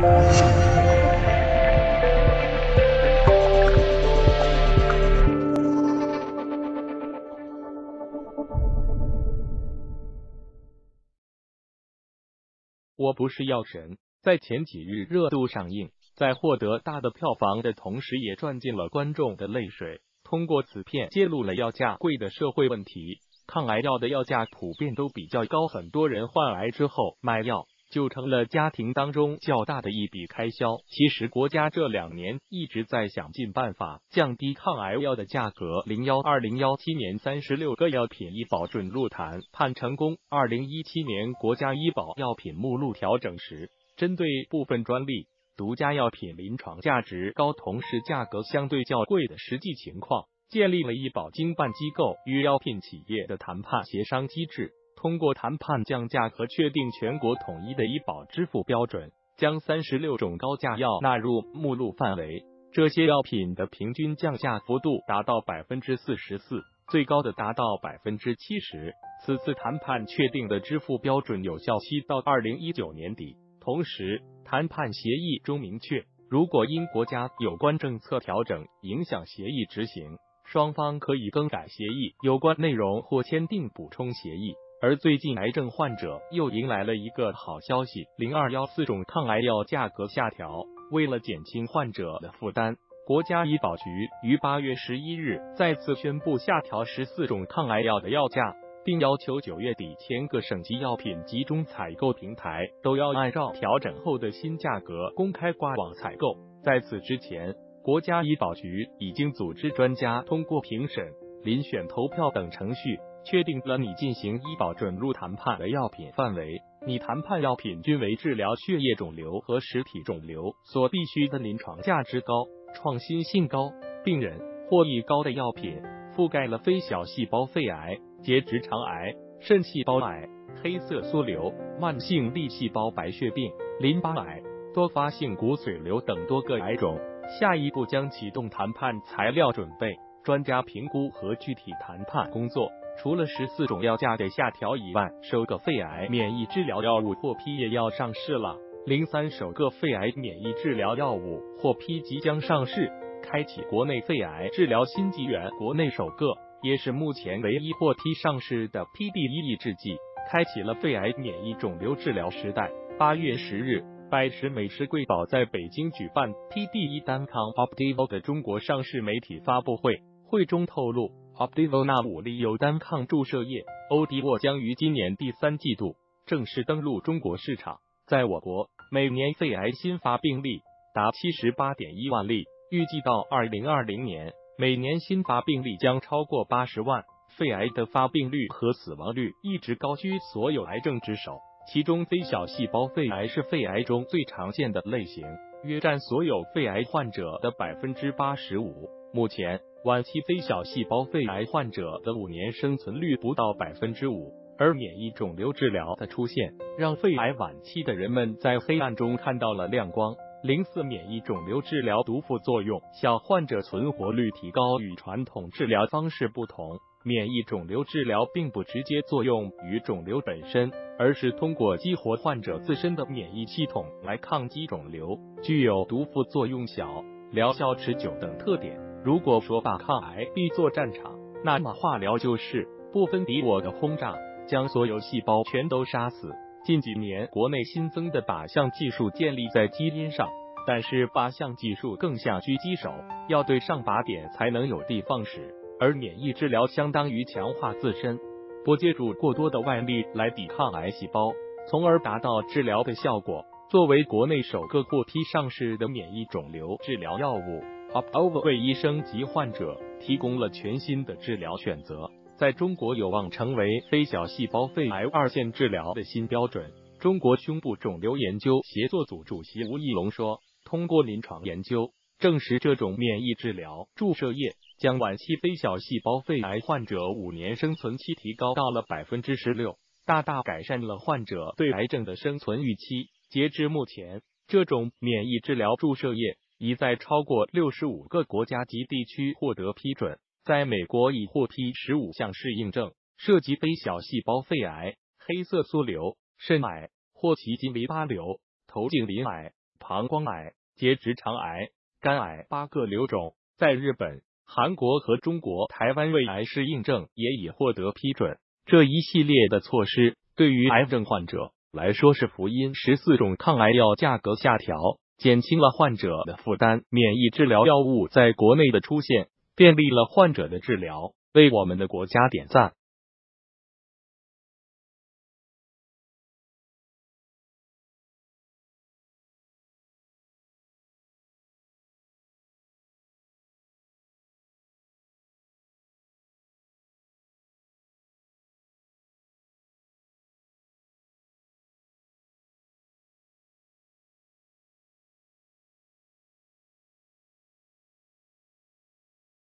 我不是药神，在前几日热度上映，在获得大的票房的同时，也赚进了观众的泪水。通过此片揭露了药价贵的社会问题，抗癌药的药价普遍都比较高，很多人患癌之后卖药。就成了家庭当中较大的一笔开销。其实国家这两年一直在想尽办法降低抗癌药的价格。零幺二零幺七年三十六个药品医保准入谈判成功。二零一七年国家医保药品目录调整时，针对部分专利、独家药品临床价值高，同时价格相对较贵的实际情况，建立了医保经办机构与药品企业的谈判协商机制。通过谈判降价和确定全国统一的医保支付标准，将三十六种高价药纳入目录范围。这些药品的平均降价幅度达到百分之四十四，最高的达到百分之七十。此次谈判确定的支付标准有效期到二零一九年底。同时，谈判协议中明确，如果因国家有关政策调整影响协议执行，双方可以更改协议有关内容或签订补充协议。而最近，癌症患者又迎来了一个好消息：零二幺四种抗癌药价格下调。为了减轻患者的负担，国家医保局于八月十一日再次宣布下调十四种抗癌药的药价，并要求九月底前各省级药品集中采购平台都要按照调整后的新价格公开挂网采购。在此之前，国家医保局已经组织专家通过评审、遴选、投票等程序。确定了你进行医保准入谈判的药品范围，你谈判药品均为治疗血液肿瘤和实体肿瘤所必须的临床价值高、创新性高、病人获益高的药品，覆盖了非小细胞肺癌、结直肠癌、肾细胞癌、黑色素瘤、慢性粒细胞白血病、淋巴癌、多发性骨髓瘤等多个癌种。下一步将启动谈判材料准备、专家评估和具体谈判工作。除了十四种药价的下调以外，首个肺癌免疫治疗药物获批也要上市了。零三首个肺癌免疫治疗药物获批即将上市，开启国内肺癌治疗新纪元。国内首个，也是目前唯一获批上市的 PDE 抑制剂，开启了肺癌免疫肿瘤治疗时代。八月十日，百时美食贵宝在北京举办 PDE 单抗 Opdivo 的中国上市媒体发布会，会中透露。Opdivo 那五粒有单抗注射液，欧迪沃将于今年第三季度正式登陆中国市场。在我国，每年肺癌新发病例达七十八点一万例，预计到二零二零年，每年新发病例将超过八十万。肺癌的发病率和死亡率一直高居所有癌症之首，其中非小细胞肺癌是肺癌中最常见的类型，约占所有肺癌患者的百分之八十五。目前。晚期非小细胞肺癌患者的五年生存率不到百分之五，而免疫肿瘤治疗的出现，让肺癌晚期的人们在黑暗中看到了亮光。零四免疫肿瘤治疗毒副作用，小患者存活率提高与传统治疗方式不同，免疫肿瘤治疗并不直接作用于肿瘤本身，而是通过激活患者自身的免疫系统来抗击肿瘤，具有毒副作用小、疗效持久等特点。如果说把抗癌比作战场，那么化疗就是不分敌我的轰炸，将所有细胞全都杀死。近几年国内新增的靶向技术建立在基因上，但是靶向技术更像狙击手，要对上靶点才能有地方使。而免疫治疗相当于强化自身，不借助过多的外力来抵抗癌细胞，从而达到治疗的效果。作为国内首个获批上市的免疫肿瘤治疗药物。Ovo 为医生及患者提供了全新的治疗选择，在中国有望成为非小细胞肺癌二线治疗的新标准。中国胸部肿瘤研究协作组主席吴义龙说：“通过临床研究证实，这种免疫治疗注射液将晚期非小细胞肺癌患者五年生存期提高到了百分之十六，大大改善了患者对癌症的生存预期。截至目前，这种免疫治疗注射液。”已在超过六十五个国家及地区获得批准，在美国已获批十五项适应症，涉及非小细胞肺癌、黑色素瘤、肾癌、霍奇金淋巴瘤、头颈鳞癌、膀胱癌、结直肠癌、肝癌八个瘤种，在日本、韩国和中国台湾胃癌适应症也已获得批准。这一系列的措施对于癌症患者来说是福音。十四种抗癌药价格下调，减轻了患者的负担。免疫治疗药物在国内的出现，便利了患者的治疗，为我们的国家点赞。